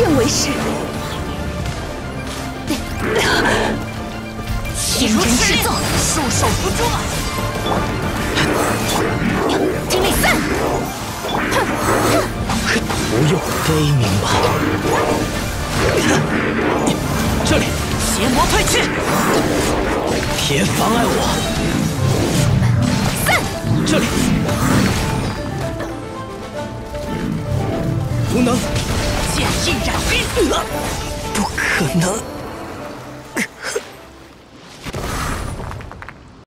是天真失纵，束手无捉。精力散，不用悲鸣吧？这里，邪魔退去，别妨碍我。散，这里，无能，剑意染冰，不可能。